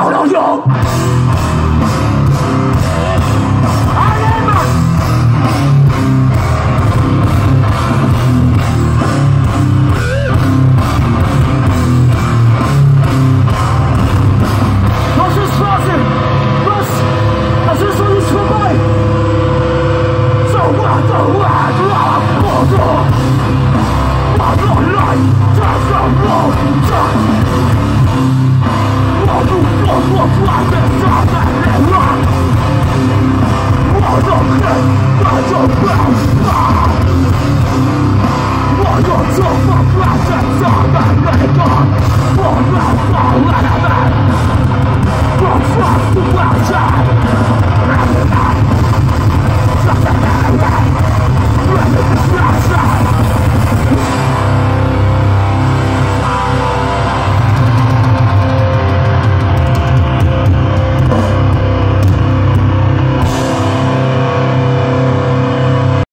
喝了酒。阿联酋。那些消息，那些那些消息，他们都忘光了。我不能，我不能，我不能。God.